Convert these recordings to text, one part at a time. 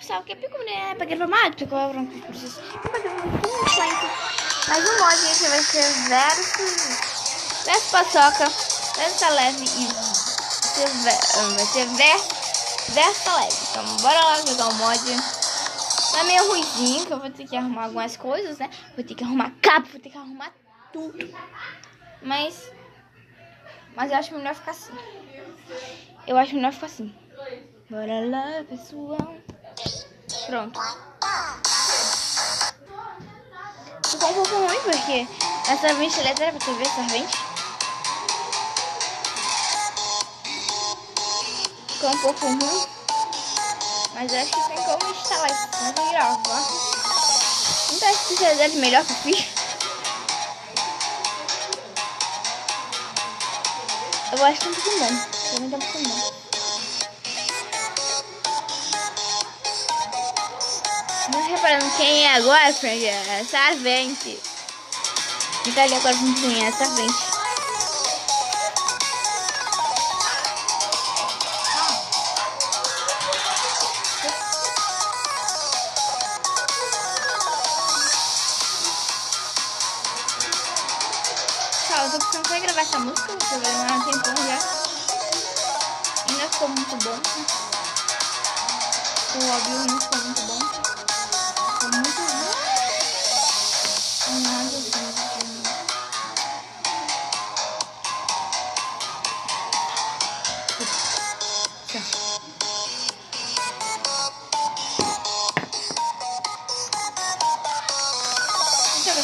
pessoal, que é pico, né? Pra gravar mais, porque eu gravar um processo. Gravar. Mas o mod, gente, vai ser versus... Versus paçoca, versus leve e... Vai ser versus, versus leve. Então, bora lá jogar o mod. Tá meio ruizinho, que eu vou ter que arrumar algumas coisas, né? Vou ter que arrumar capa, vou ter que arrumar tudo. Mas... Mas eu acho melhor ficar assim. Eu acho melhor ficar assim. Bora lá, pessoal. Pronto. Ficou um pouco ruim porque essa ventileta era pra tu ver, servente. Ficou um pouco ruim. Mas acho que tem como instalar isso. Mas eu gravar. Não tá especialidade melhor que eu fiz. Eu acho que. Também tá muito bom. Não reparando quem é agora, Frank? É Sarvente. Fica ali agora com quem é Sarvente. Tchau, eu tô precisando só gravar essa música, você vai demorar um tempão já. Ainda ficou muito bom. O óbvio não ficou muito bom.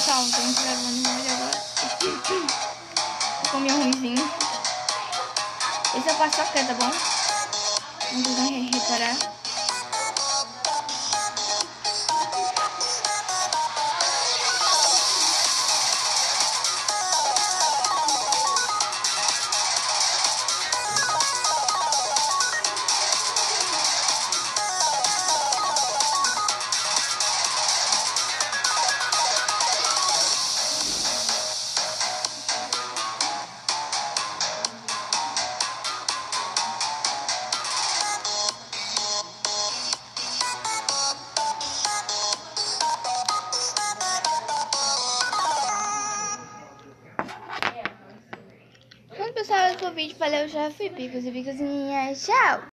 Estamos gravando agora. Ficou meio ruimzinho. Esse é o paçoca, tá bom? Vamos re- reparar. Pessoal, esse foi o vídeo. Valeu, já fui Picos e Picozinhas. Tchau!